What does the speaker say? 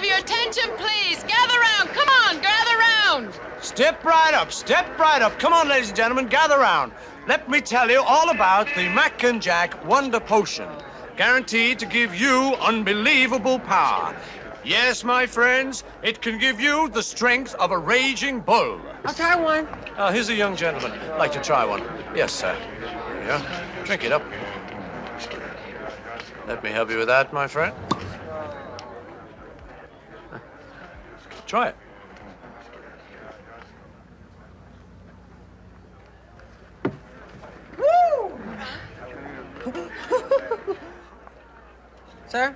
have your attention, please? Gather round. Come on, gather round. Step right up, step right up. Come on, ladies and gentlemen, gather round. Let me tell you all about the Mac and Jac Wonder Potion. Guaranteed to give you unbelievable power. Yes, my friends, it can give you the strength of a raging bull. I'll try one. Uh, here's a young gentleman. Like to try one. Yes, sir. Yeah. Drink it up. Let me help you with that, my friend. Try it. Woo! Sir?